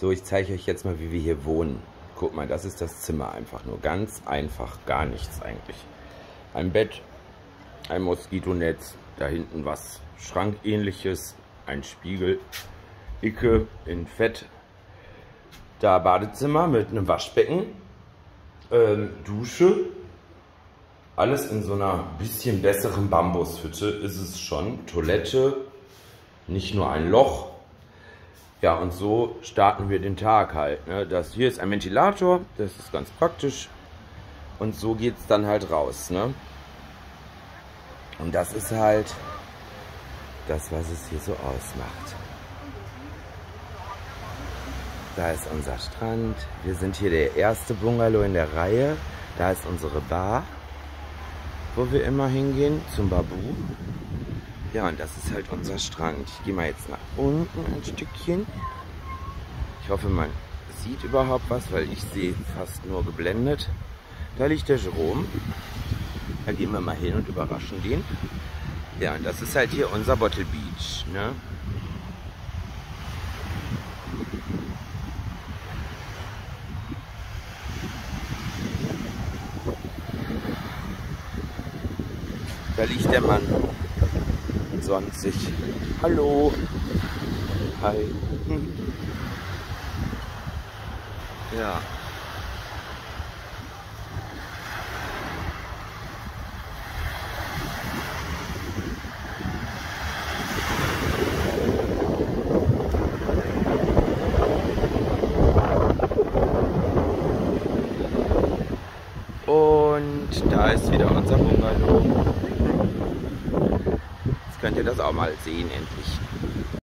So, ich zeige euch jetzt mal, wie wir hier wohnen. Guck mal, das ist das Zimmer einfach nur. Ganz einfach, gar nichts eigentlich. Ein Bett, ein Moskitonetz, da hinten was Schrankähnliches, ein Spiegel, Icke in Fett, da Badezimmer mit einem Waschbecken, ähm, Dusche, alles in so einer bisschen besseren Bambushütte ist es schon. Toilette, nicht nur ein Loch, ja, und so starten wir den Tag halt. Ne? Das hier ist ein Ventilator, das ist ganz praktisch. Und so geht es dann halt raus. Ne? Und das ist halt das, was es hier so ausmacht. Da ist unser Strand. Wir sind hier der erste Bungalow in der Reihe. Da ist unsere Bar, wo wir immer hingehen, zum Babu. Ja, und das ist halt unser Strand. Ich gehe mal jetzt nach unten ein Stückchen. Ich hoffe, man sieht überhaupt was, weil ich sehe fast nur geblendet. Da liegt der Jerome. Da gehen wir mal hin und überraschen den. Ja, und das ist halt hier unser Bottle Beach. Ne? Da liegt der Mann sonst sich. Hallo. Hi. Hm. Ja. Und da ist wieder unser Bungalow könnt ihr das auch mal sehen endlich.